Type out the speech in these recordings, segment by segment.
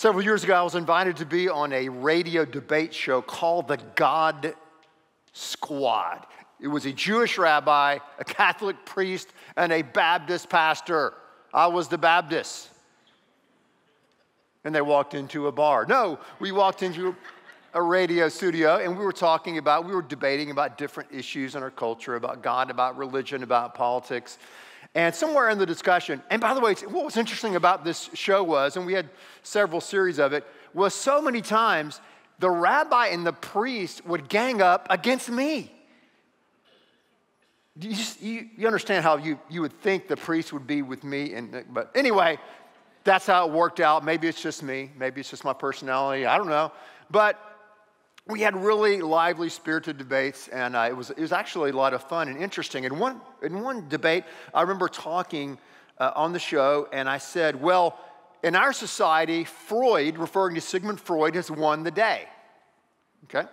Several years ago, I was invited to be on a radio debate show called The God Squad. It was a Jewish rabbi, a Catholic priest, and a Baptist pastor. I was the Baptist. And they walked into a bar. No, we walked into a radio studio and we were talking about, we were debating about different issues in our culture, about God, about religion, about politics. And somewhere in the discussion, and by the way, what was interesting about this show was, and we had several series of it, was so many times the rabbi and the priest would gang up against me. You, just, you, you, understand how you, you would think the priest would be with me, and, but anyway, that's how it worked out. Maybe it's just me, maybe it's just my personality, I don't know. But we had really lively, spirited debates, and uh, it, was, it was actually a lot of fun and interesting. In one, in one debate, I remember talking uh, on the show, and I said, Well, in our society, Freud, referring to Sigmund Freud, has won the day. Okay?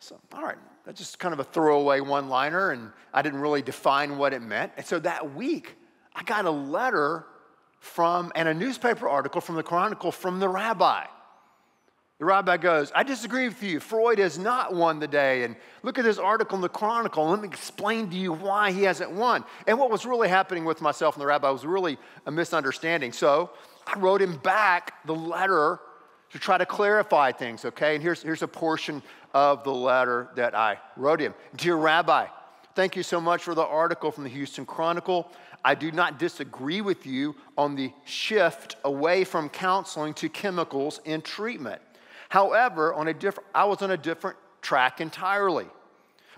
So, all right, that's just kind of a throwaway one liner, and I didn't really define what it meant. And so that week, I got a letter from, and a newspaper article from the Chronicle from the rabbi. The rabbi goes, I disagree with you. Freud has not won the day. And look at this article in the Chronicle. Let me explain to you why he hasn't won. And what was really happening with myself and the rabbi was really a misunderstanding. So I wrote him back the letter to try to clarify things, okay? And here's, here's a portion of the letter that I wrote him Dear Rabbi, thank you so much for the article from the Houston Chronicle. I do not disagree with you on the shift away from counseling to chemicals in treatment. However, on a different, I was on a different track entirely.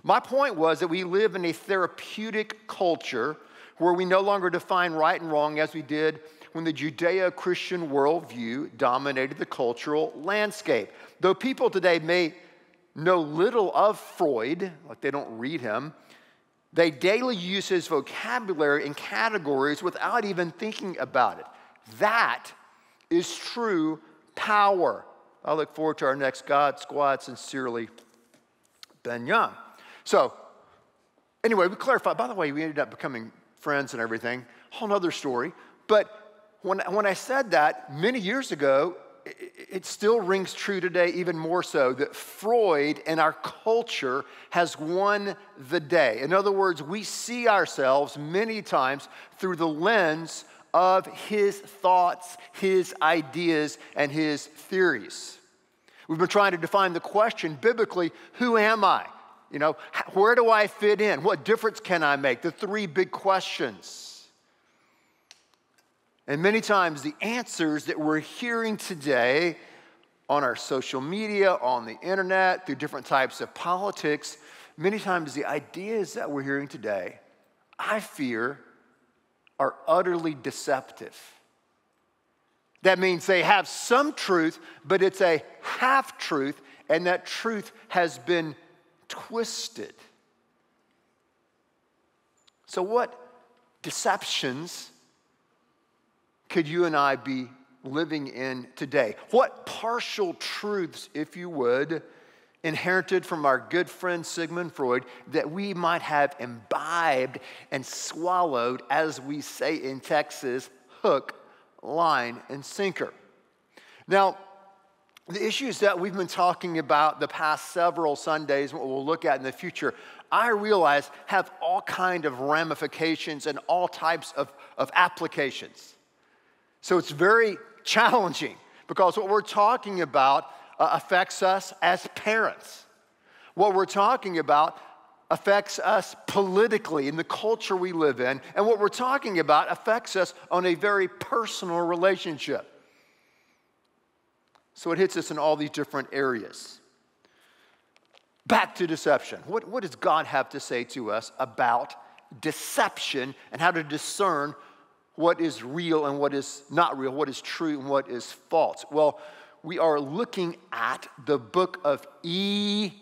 My point was that we live in a therapeutic culture where we no longer define right and wrong as we did when the Judeo Christian worldview dominated the cultural landscape. Though people today may know little of Freud, like they don't read him, they daily use his vocabulary and categories without even thinking about it. That is true power. I look forward to our next God Squad. Sincerely, Ben Young. So, anyway, we clarified. By the way, we ended up becoming friends and everything. Whole other story. But when, when I said that many years ago, it, it still rings true today, even more so, that Freud and our culture has won the day. In other words, we see ourselves many times through the lens of his thoughts, his ideas, and his theories. We've been trying to define the question biblically who am I? You know, where do I fit in? What difference can I make? The three big questions. And many times, the answers that we're hearing today on our social media, on the internet, through different types of politics, many times the ideas that we're hearing today, I fear, are utterly deceptive. That means they have some truth, but it's a half truth, and that truth has been twisted. So, what deceptions could you and I be living in today? What partial truths, if you would, inherited from our good friend Sigmund Freud that we might have imbibed and swallowed, as we say in Texas, hook, line, and sinker. Now, the issues that we've been talking about the past several Sundays, what we'll look at in the future, I realize have all kind of ramifications and all types of, of applications. So it's very challenging because what we're talking about Uh, affects us as parents. What we're talking about affects us politically in the culture we live in. And what we're talking about affects us on a very personal relationship. So it hits us in all these different areas. Back to deception. What, what does God have to say to us about deception and how to discern what is real and what is not real, what is true and what is false? Well, we are looking at the book of Ephesians.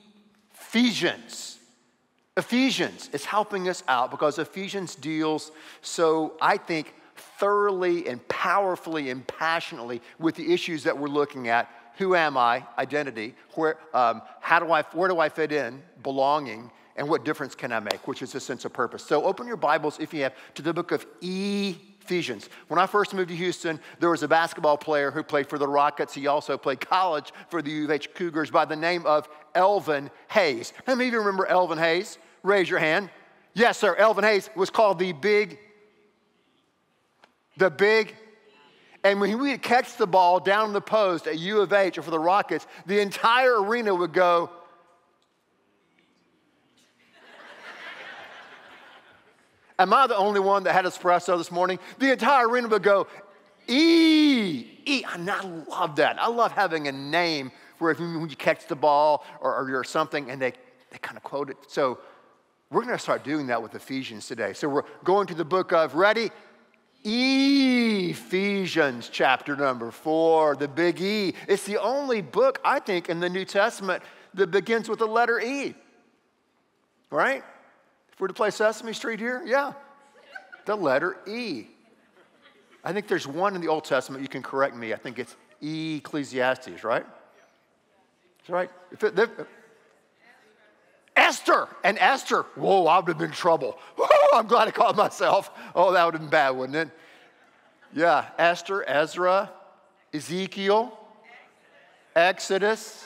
Ephesians is helping us out because Ephesians deals so, I think, thoroughly and powerfully and passionately with the issues that we're looking at. Who am I? Identity. Where, um, how do I, where do I fit in? Belonging. And what difference can I make? Which is a sense of purpose. So open your Bibles, if you have, to the book of Ephesians. Ephesians. When I first moved to Houston, there was a basketball player who played for the Rockets. He also played college for the U of H Cougars by the name of Elvin Hayes. How many of you remember Elvin Hayes? Raise your hand. Yes, sir. Elvin Hayes was called the big, the big and when he would catch the ball down in the post at U of H or for the Rockets, the entire arena would go, Am I the only one that had espresso this morning? The entire arena would go, E, E. And I love that. I love having a name where if, when you catch the ball or, or you're something and they, they kind of quote it. So we're going to start doing that with Ephesians today. So we're going to the book of, ready? Ephesians chapter number four, the big E. It's the only book, I think, in the New Testament that begins with the letter E. Right? If we're to play Sesame Street here, yeah, the letter E. I think there's one in the Old Testament, you can correct me. I think it's Ecclesiastes, right? That's right. If it, if, Esther and Esther. Whoa, I would have been in trouble. Whoa, I'm glad I caught myself. Oh, that would have been bad, wouldn't it? Yeah, Esther, Ezra, Ezekiel, Exodus.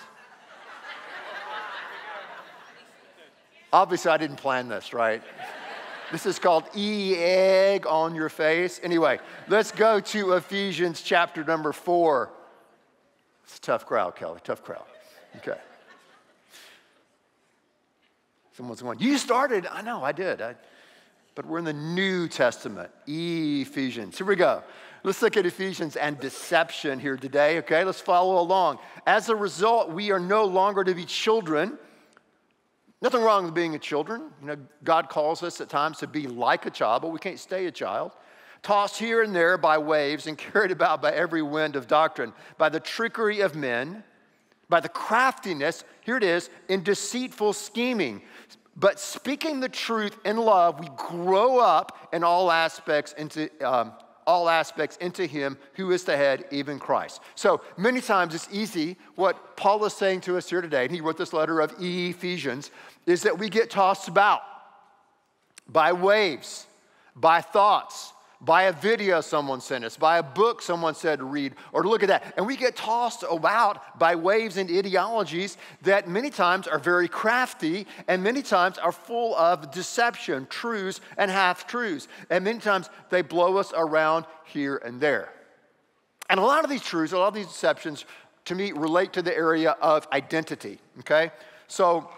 Obviously, I didn't plan this, right? This is called E egg on your face. Anyway, let's go to Ephesians chapter number four. It's a tough crowd, Kelly, tough crowd. Okay. Someone's going, You started. I know, I did. I, but we're in the New Testament, Ephesians. Here we go. Let's look at Ephesians and deception here today, okay? Let's follow along. As a result, we are no longer to be children Nothing wrong with being a children. You know, God calls us at times to be like a child, but we can't stay a child. Tossed here and there by waves and carried about by every wind of doctrine, by the trickery of men, by the craftiness, here it is, in deceitful scheming. But speaking the truth in love, we grow up in all aspects into um, all aspects into him who is the head, even Christ. So many times it's easy what Paul is saying to us here today, and he wrote this letter of Ephesians, is that we get tossed about by waves, by thoughts, by a video someone sent us, by a book someone said to read or to look at that. And we get tossed about by waves and ideologies that many times are very crafty and many times are full of deception, truths, and half truths. And many times they blow us around here and there. And a lot of these truths, a lot of these deceptions, to me, relate to the area of identity, okay? So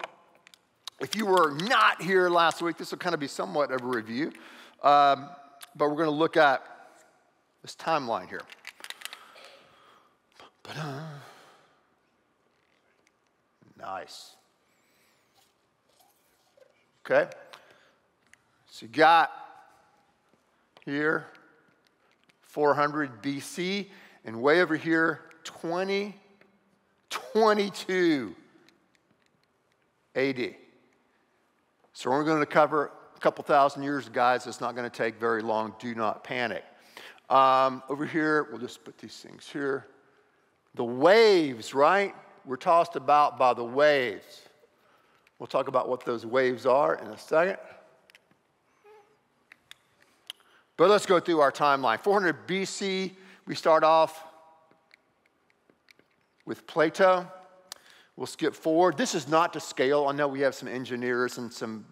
if you were not here last week, this will kind of be somewhat of a review. Um, but we're going to look at this timeline here. Nice. Okay. So you got here 400 BC, and way over here 2022 AD. So we're going to cover a couple thousand years, guys. It's not going to take very long. Do not panic. Um, over here, we'll just put these things here. The waves, right? We're tossed about by the waves. We'll talk about what those waves are in a second. But let's go through our timeline. 400 BC, we start off with Plato. We'll skip forward. This is not to scale. I know we have some engineers and some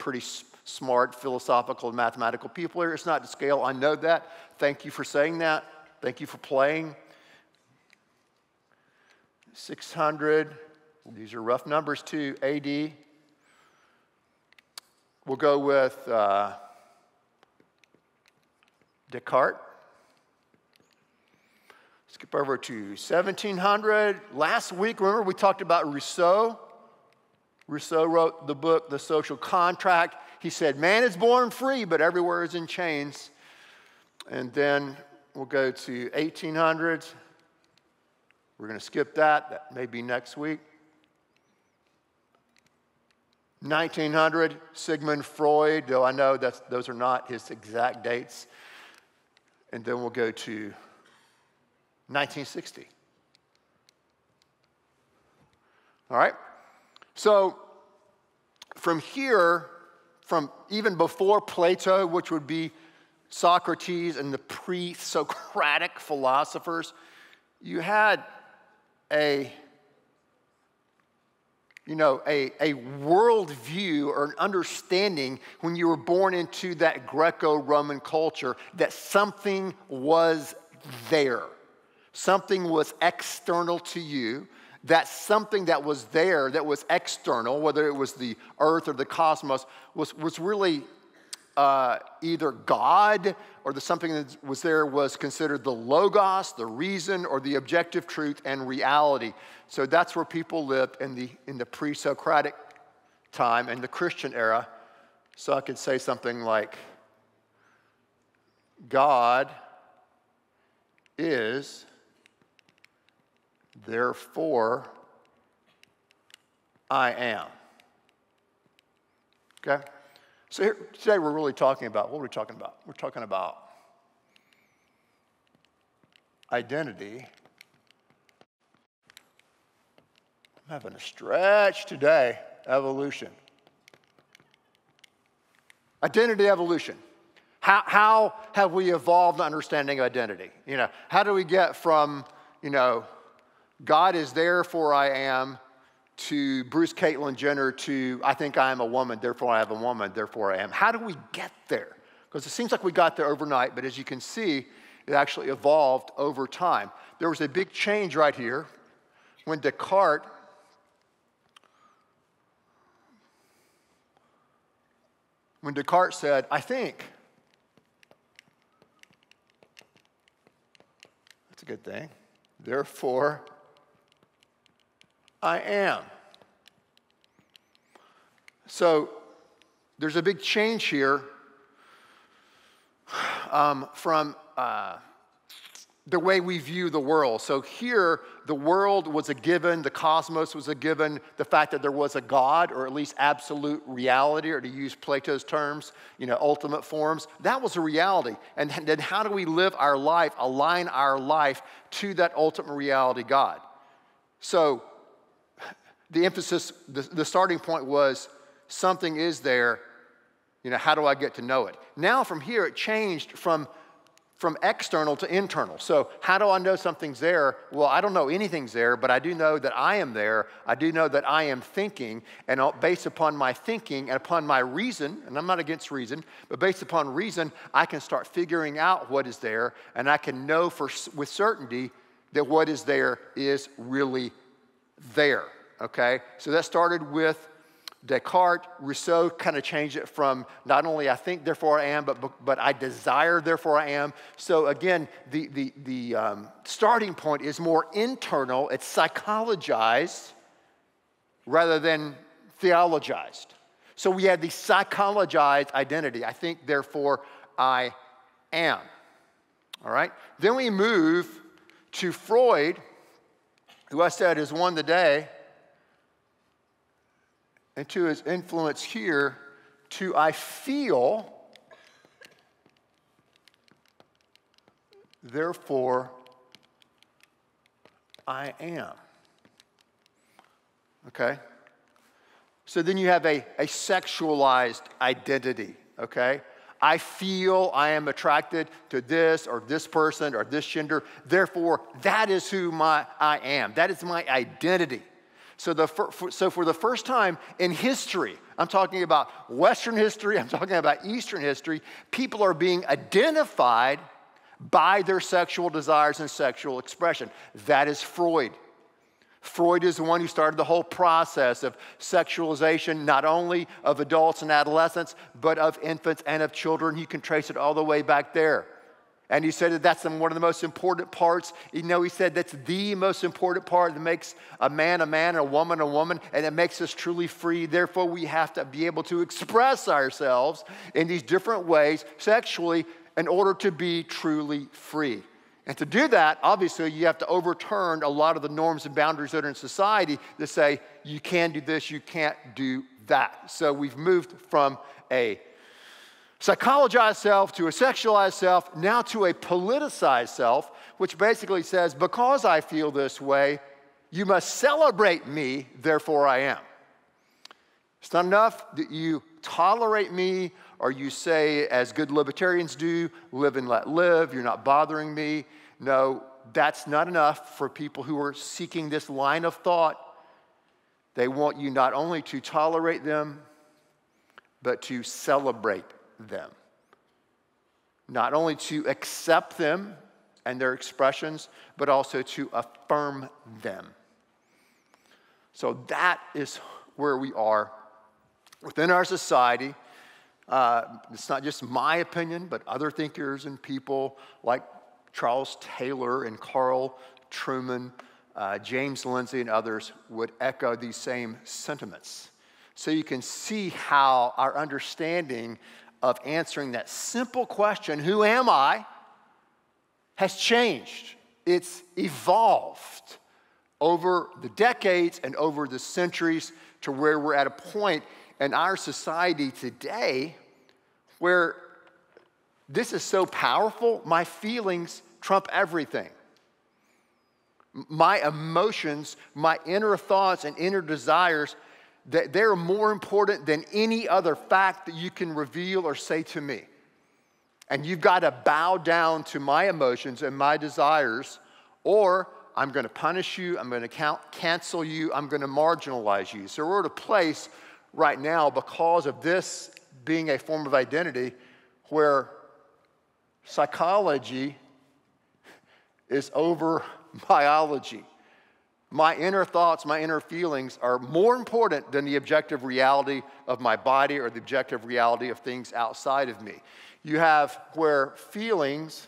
pretty smart philosophical and mathematical people here. It's not to scale. I know that. Thank you for saying that. Thank you for playing. 600, these are rough numbers too, AD. We'll go with uh, Descartes. Skip over to 1700. Last week, remember we talked about Rousseau? Rousseau wrote the book, The Social Contract. He said, Man is born free, but everywhere is in chains. And then we'll go to 1800s. We're going to skip that. That may be next week. 1900, Sigmund Freud, though I know that's, those are not his exact dates. And then we'll go to 1960. All right? So, from here, from even before Plato, which would be Socrates and the pre Socratic philosophers, you had a you know, a, a worldview or an understanding when you were born into that Greco Roman culture that something was there. Something was external to you. That something that was there, that was external, whether it was the earth or the cosmos, was, was really uh, either God or the something that was there was considered the logos, the reason, or the objective truth and reality. So that's where people lived in the, in the pre Socratic time and the Christian era. So I could say something like, God is, therefore I am. Okay? So here, today we're really talking about what are we talking about? We're talking about identity. I'm having a stretch today. Evolution. Identity evolution. How, how have we evolved the understanding of identity? You know, how do we get from, you know, God is there for I am to Bruce Caitlyn Jenner to I think I am a woman, therefore I am a woman, therefore I am. How do we get there? Because it seems like we got there overnight, but as you can see, it actually evolved over time. There was a big change right here when Descartes when Descartes said, I think. That's a good thing. Therefore, I am. So there's a big change here um, from uh, the way we view the world. So here, the world was a given, the cosmos was a given, the fact that there was a God, or at least absolute reality, or to use Plato's terms, you know, ultimate forms, that was a reality. And then how do we live our life, align our life to that ultimate reality, God? So the emphasis, the, the starting point was something is there. You know, how do I get to know it? Now, from here, it changed from, from external to internal. So, how do I know something's there? Well, I don't know anything's there, but I do know that I am there. I do know that I am thinking, and based upon my thinking and upon my reason, and I'm not against reason, but based upon reason, I can start figuring out what is there, and I can know for, with certainty that what is there is really there okay? So that started with Descartes. Rousseau kind of changed it from not only I think, therefore I am, but, but I desire, therefore I am. So again, the, the, the um, starting point is more internal, it's psychologized rather than theologized. So we had the psychologized identity. I think, therefore I am. All right? Then we move to Freud, who I said is one today and to his influence here to I feel, therefore I am. Okay? So then you have a, a sexualized identity, okay? I feel I am attracted to this or this person or this gender. Therefore, that is who my, I am. That is my identity. So, the, for, so for the first time in history, I'm talking about Western history, I'm talking about Eastern history, people are being identified by their sexual desires and sexual expression. That is Freud. Freud is the one who started the whole process of sexualization, not only of adults and adolescents, but of infants and of children. You can trace it all the way back there. And he said that that's one of the most important parts. You know, he said that's the most important part that makes a man a man a woman a woman, and it makes us truly free. Therefore, we have to be able to express ourselves in these different ways sexually in order to be truly free. And to do that, obviously, you have to overturn a lot of the norms and boundaries that are in society that say you can do this, you can't do that. So we've moved from a psychologized self to a sexualized self, now to a politicized self, which basically says, because I feel this way, you must celebrate me, therefore I am. It's not enough that you tolerate me, or you say, as good libertarians do, live and let live, you're not bothering me. No, that's not enough for people who are seeking this line of thought. They want you not only to tolerate them, but to celebrate them. Not only to accept them and their expressions, but also to affirm them. So that is where we are within our society. Uh, it's not just my opinion, but other thinkers and people like Charles Taylor and Carl Trueman, uh, James Lindsay, and others would echo these same sentiments. So you can see how our understanding of answering that simple question, Who am I? has changed. It's evolved over the decades and over the centuries to where we're at a point in our society today where this is so powerful, my feelings trump everything. My emotions, my inner thoughts and inner desires, that they're more important than any other fact that you can reveal or say to me. And you've got to bow down to my emotions and my desires, or I'm going to punish you, I'm going to count, cancel you, I'm going to marginalize you. So we're at a place right now because of this being a form of identity where psychology is over biology. My inner thoughts, my inner feelings are more important than the objective reality of my body or the objective reality of things outside of me. You have where feelings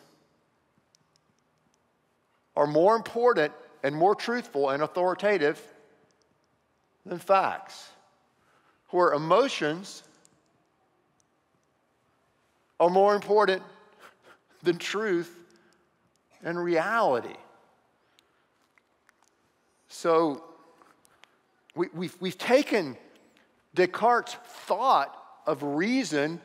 are more important and more truthful and authoritative than facts, where emotions are more important than truth and reality. So we, have we've, we've taken Descartes' thought of reason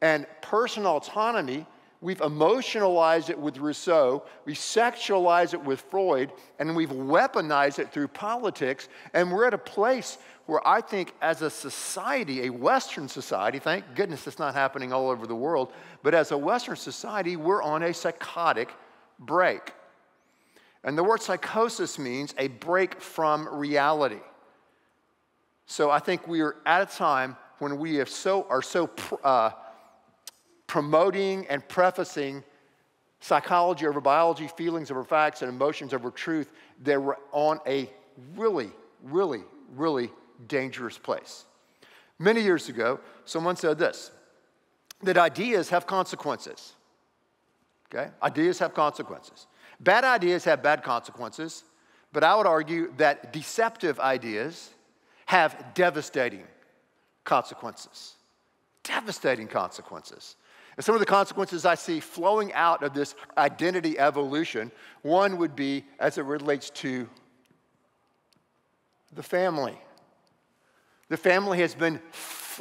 and personal autonomy, we've emotionalized it with Rousseau, we sexualize it with Freud, and we've weaponized it through politics. And we're at a place where I think, as a society, a Western society, thank goodness it's not happening all over the world, but as a Western society, we're on a psychotic break. And the word psychosis means a break from reality. So I think we are at a time when we have so, are so uh, promoting and prefacing psychology over biology, feelings over facts, and emotions over truth, they were on a really, really, really dangerous place. Many years ago, someone said this that ideas have consequences. Okay? Ideas have consequences. Bad ideas have bad consequences, but I would argue that deceptive ideas have devastating consequences. Devastating consequences. And some of the consequences I see flowing out of this identity evolution, one would be as it relates to the family. The family has been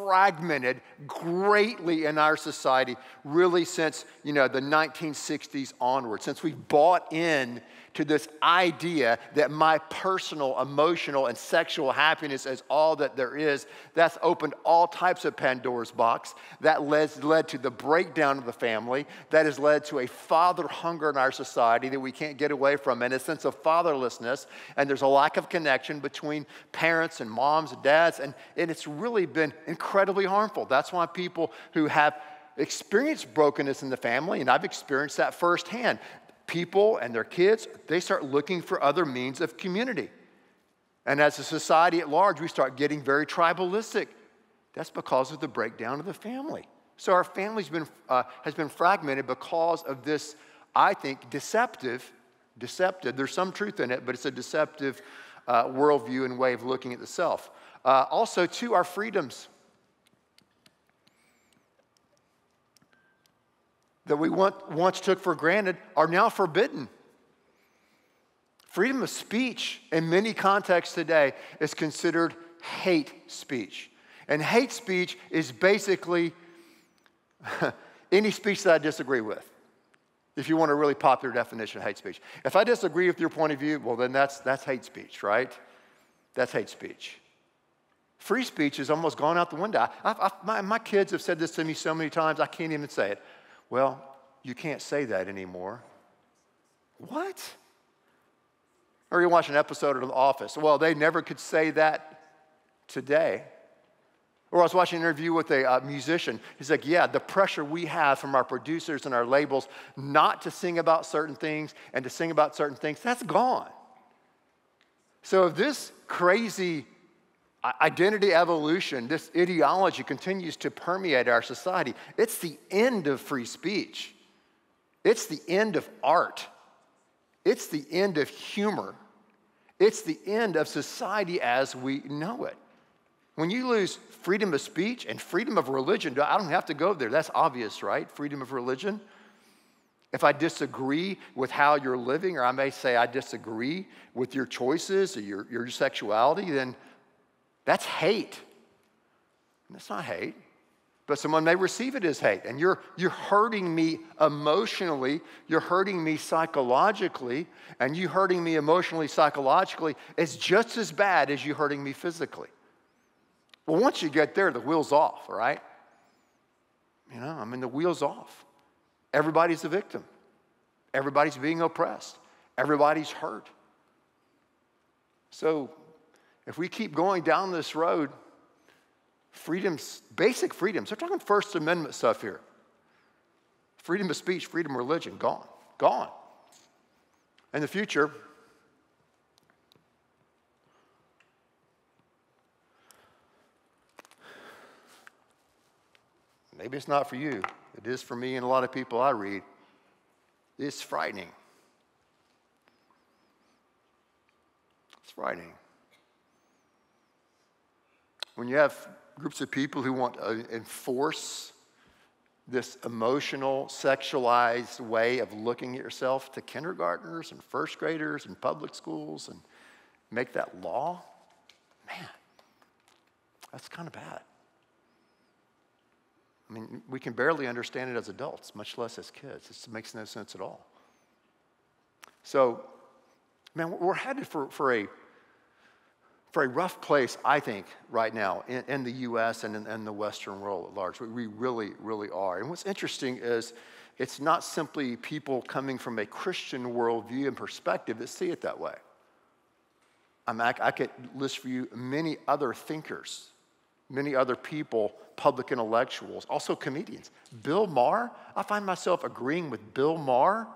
fragmented greatly in our society really since you know the 1960s onward since we bought in to this idea that my personal, emotional, and sexual happiness is all that there is. That's opened all types of Pandora's box. That led, led to the breakdown of the family. That has led to a father hunger in our society that we can't get away from, and a sense of fatherlessness. And there's a lack of connection between parents and moms and dads. And, and it's really been incredibly harmful. That's why people who have experienced brokenness in the family, and I've experienced that firsthand people and their kids, they start looking for other means of community. And as a society at large, we start getting very tribalistic. That's because of the breakdown of the family. So our family's been, uh, has been fragmented because of this, I think, deceptive, deceptive, there's some truth in it, but it's a deceptive uh, worldview and way of looking at the self. Uh, also, to our freedoms. That we once took for granted are now forbidden. Freedom of speech in many contexts today is considered hate speech. And hate speech is basically any speech that I disagree with. If you want a really popular definition of hate speech. If I disagree with your point of view, well, then that's, that's hate speech, right? That's hate speech. Free speech has almost gone out the window. I, I, my, my kids have said this to me so many times, I can't even say it. Well, you can't say that anymore. What? Or you watch an episode of The Office. Well, they never could say that today. Or I was watching an interview with a uh, musician. He's like, Yeah, the pressure we have from our producers and our labels not to sing about certain things and to sing about certain things, that's gone. So if this crazy identity evolution, this ideology continues to permeate our society, it's the end of free speech. It's the end of art. It's the end of humor. It's the end of society as we know it. When you lose freedom of speech and freedom of religion, I don't have to go there. That's obvious, right? Freedom of religion. If I disagree with how you're living, or I may say I disagree with your choices or your, your sexuality, then that's hate. And that's not hate but someone may receive it as hate. And you're, you're hurting me emotionally, you're hurting me psychologically, and you hurting me emotionally, psychologically is just as bad as you hurting me physically. Well, once you get there, the wheel's off, right? You know, I mean, the wheel's off. Everybody's a victim, everybody's being oppressed, everybody's hurt. So, if we keep going down this road, freedoms, basic freedoms. We're talking First Amendment stuff here. Freedom of speech, freedom of religion, gone, gone. In the future, maybe it's not for you. It is for me and a lot of people I read. It's frightening. It's frightening. When you have groups of people who want to enforce this emotional, sexualized way of looking at yourself to kindergartners and first graders and public schools and make that law, man, that's kind of bad. I mean, we can barely understand it as adults, much less as kids. It makes no sense at all. So, man, we're headed for, for a for a rough place, I think, right now in, in the US and in, in, the Western world at large. We really, really are. And what's interesting is it's not simply people coming from a Christian worldview and perspective that see it that way. I, I, I could list for you many other thinkers, many other people, public intellectuals, also comedians. Bill Maher, I find myself agreeing with Bill Maher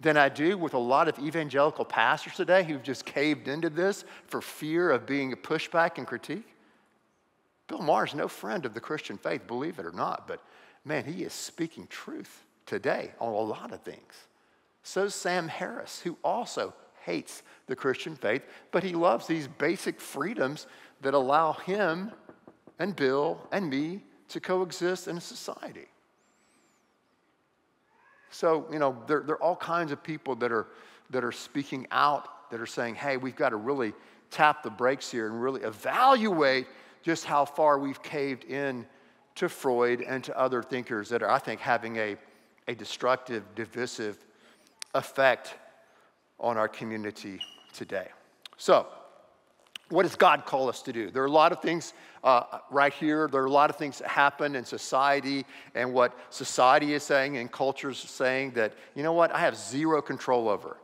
than I do with a lot of evangelical pastors today who've just caved into this for fear of being a pushback and critique. Bill Maher's no friend of the Christian faith, believe it or not, but man, he is speaking truth today on a lot of things. So is Sam Harris, who also hates the Christian faith, but he loves these basic freedoms that allow him and Bill and me to coexist in a society. So, you know, there, there are all kinds of people that are, that are speaking out, that are saying, hey, we've got to really tap the brakes here and really evaluate just how far we've caved in to Freud and to other thinkers that are, I think, having a, a destructive, divisive effect on our community today. So, what does God call us to do? There are a lot of things uh, right here. There are a lot of things that happen in society and what society is saying and culture is saying that, you know what, I have zero control over.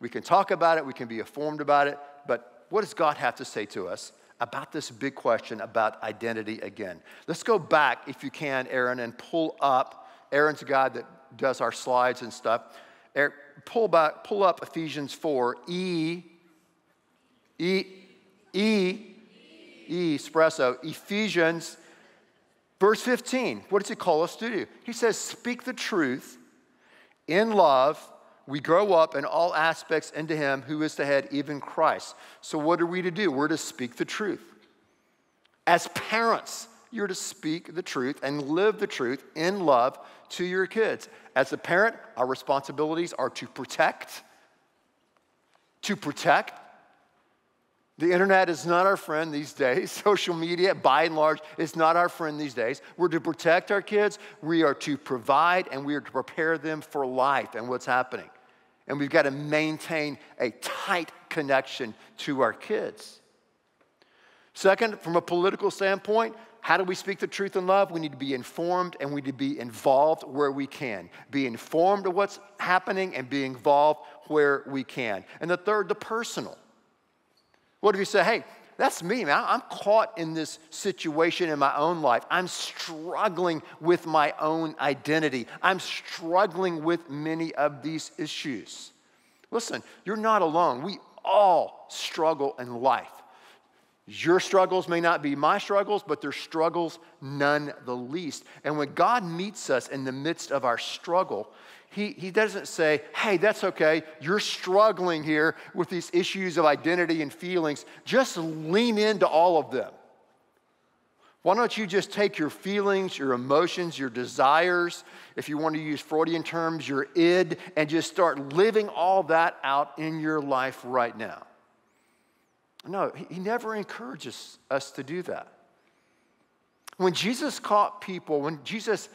We can talk about it, we can be informed about it, but what does God have to say to us about this big question about identity again? Let's go back, if you can, Aaron, and pull up. Aaron's guy that does our slides and stuff. Pull back, pull up Ephesians 4, E, E, E, E, espresso, Ephesians, verse 15. What does he call us to do? He says, Speak the truth in love. We grow up in all aspects into him who is the head, even Christ. So, what are we to do? We're to speak the truth. As parents, you're to speak the truth and live the truth in love to your kids. As a parent, our responsibilities are to protect, to protect, the internet is not our friend these days. Social media, by and large, is not our friend these days. We're to protect our kids, we are to provide, and we are to prepare them for life and what's happening. And we've got to maintain a tight connection to our kids. Second, from a political standpoint, how do we speak the truth in love? We need to be informed and we need to be involved where we can. Be informed of what's happening and be involved where we can. And the third, the personal. What if you say, hey, that's me, man. I'm caught in this situation in my own life. I'm struggling with my own identity. I'm struggling with many of these issues. Listen, you're not alone. We all struggle in life. Your struggles may not be my struggles, but they're struggles none the least. And when God meets us in the midst of our struggle, he, he doesn't say, hey, that's okay. You're struggling here with these issues of identity and feelings. Just lean into all of them. Why don't you just take your feelings, your emotions, your desires, if you want to use Freudian terms, your id, and just start living all that out in your life right now? No, he never encourages us to do that. When Jesus caught people, when Jesus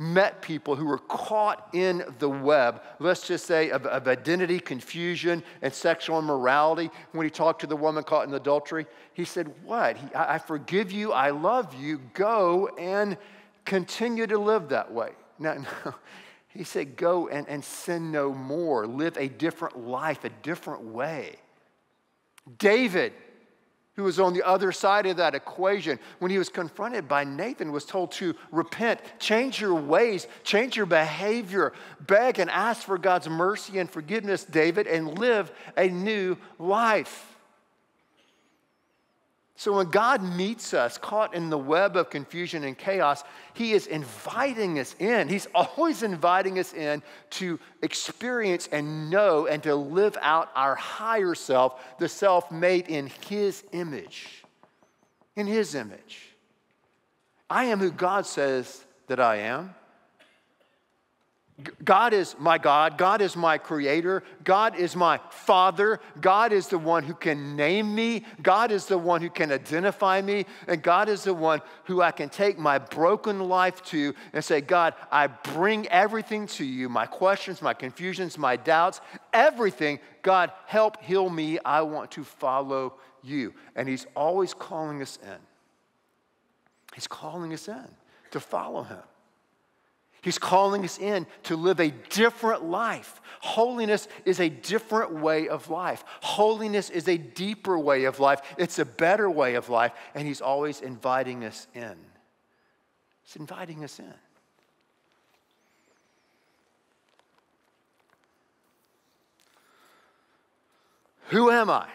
met people who were caught in the web, let's just say, of, of, identity confusion and sexual immorality. When he talked to the woman caught in adultery, he said, What? He, I, I forgive you, I love you, go and continue to live that way. No, no. He said, Go and, and sin no more, live a different life, a different way. David who was on the other side of that equation, when he was confronted by Nathan, was told to repent, change your ways, change your behavior, beg and ask for God's mercy and forgiveness, David, and live a new life. So when God meets us caught in the web of confusion and chaos, He is inviting us in. He's always inviting us in to experience and know and to live out our higher self, the self made in His image. In His image. I am who God says that I am. God is my God. God is my creator. God is my father. God is the one who can name me. God is the one who can identify me. And God is the one who I can take my broken life to and say, God, I bring everything to you my questions, my confusions, my doubts, everything. God, help heal me. I want to follow you. And He's always calling us in. He's calling us in to follow Him. He's calling us in to live a different life. Holiness is a different way of life. Holiness is a deeper way of life. It's a better way of life, and He's always inviting us in. He's inviting us in. Who am I?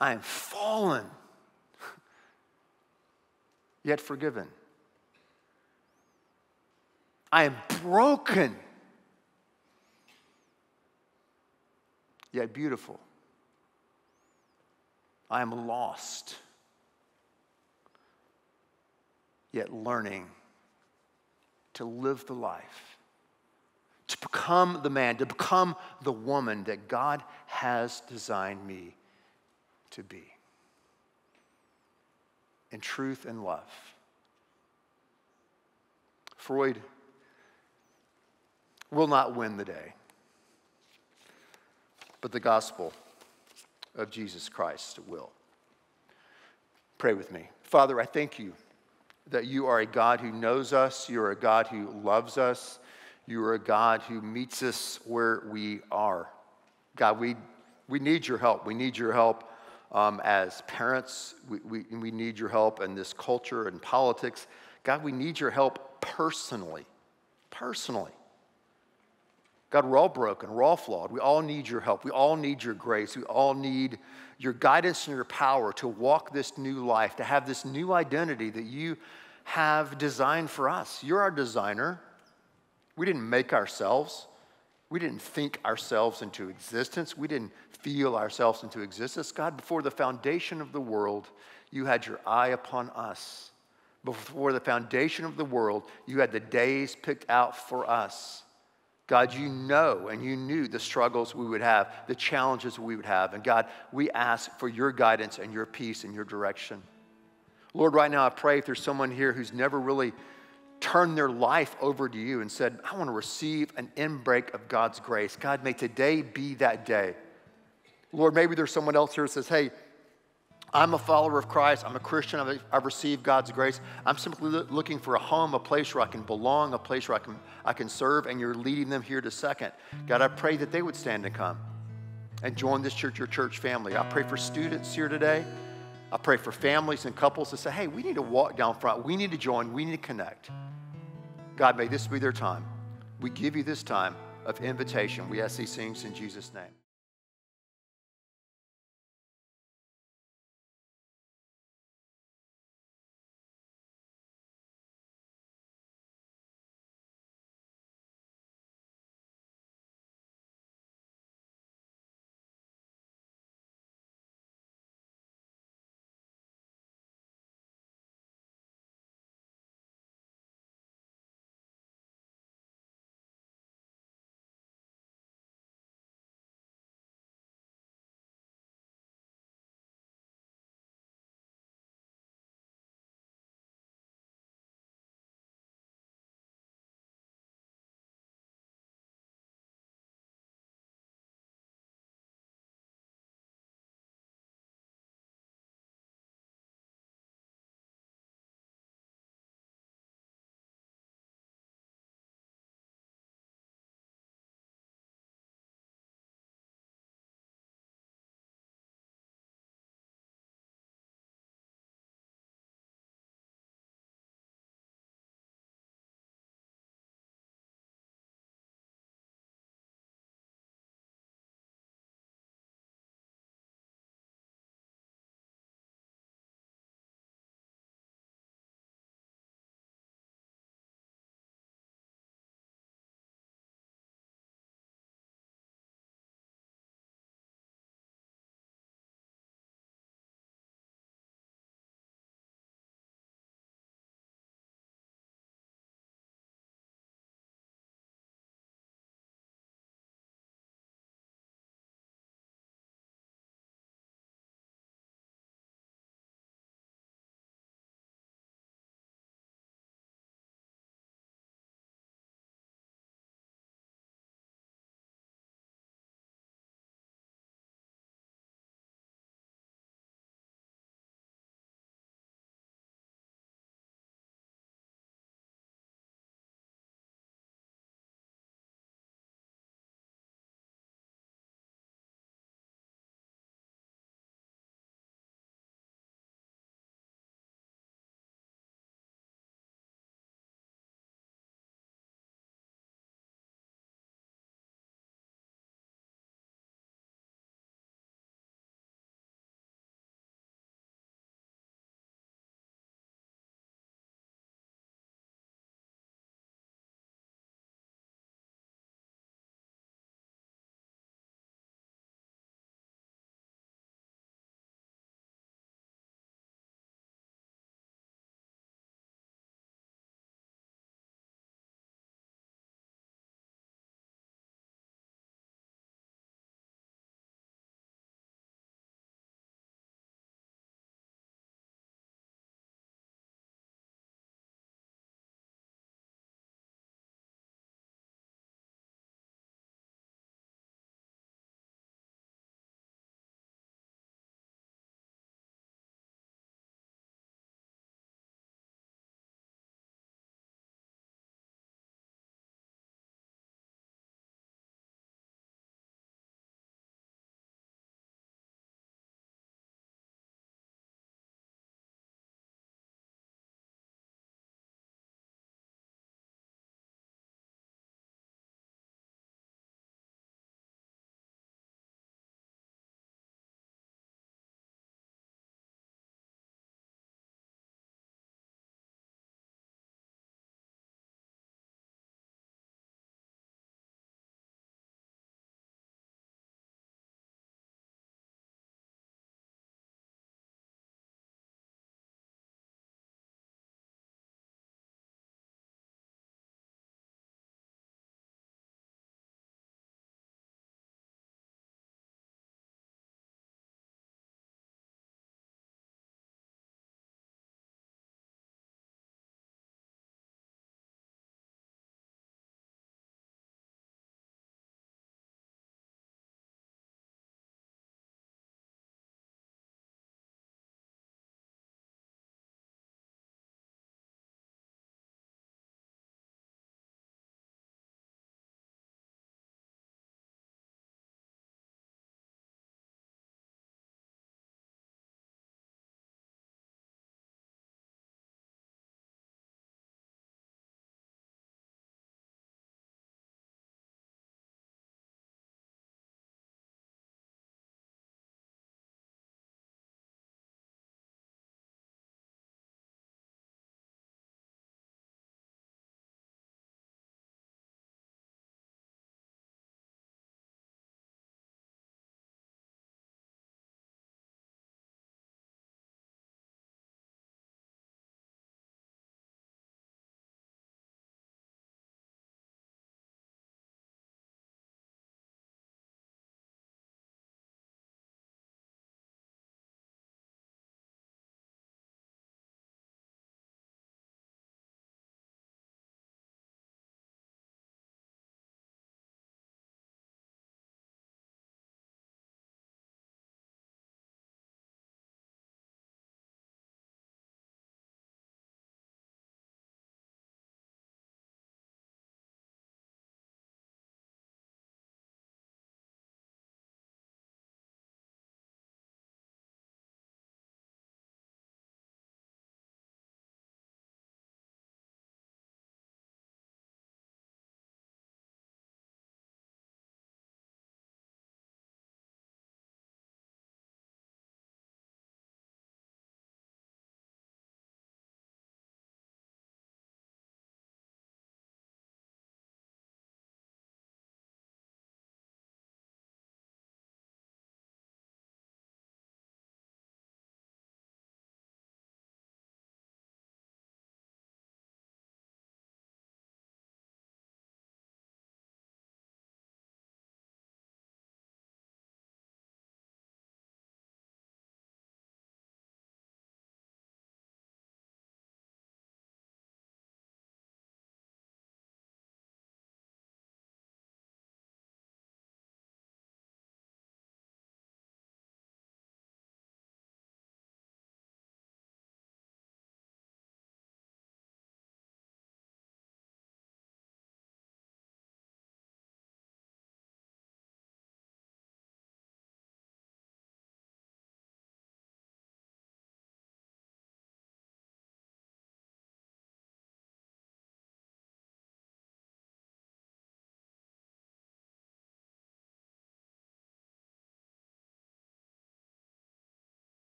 I am fallen yet forgiven. I am broken, yet beautiful. I am lost, yet learning to live the life, to become the man, to become the woman that God has designed me to be in truth and love. Freud will not win the day, but the gospel of Jesus Christ will. Pray with me. Father, I thank you that you are a God who knows us, you are a God who loves us, you are a God who meets us where we are. God, we, we need your help. We need your help um, as parents, we, we, we need your help in this culture and politics. God, we need your help personally. Personally. God, we're all broken. We're all flawed. We all need your help. We all need your grace. We all need your guidance and your power to walk this new life, to have this new identity that you have designed for us. You're our designer. We didn't make ourselves. We didn't think ourselves into existence. We didn't feel ourselves into existence. God, before the foundation of the world, you had your eye upon us. Before the foundation of the world, you had the days picked out for us. God, you know and you knew the struggles we would have, the challenges we would have. And God, we ask for your guidance and your peace and your direction. Lord, right now I pray if there's someone here who's never really turned their life over to you and said, I want to receive an inbreak of God's grace. God, may today be that day. Lord, maybe there's someone else here who says, hey, I'm a follower of Christ. I'm a Christian. I've, I've received God's grace. I'm simply looking for a home, a place where I can belong, a place where I can, I can serve, and you're leading them here to second. God, I pray that they would stand and come and join this church, your church family. I pray for students here today. I pray for families and couples to say, hey, we need to walk down front. We need to join. We need to connect. God, may this be their time. We give you this time of invitation. We ask these things in Jesus' name.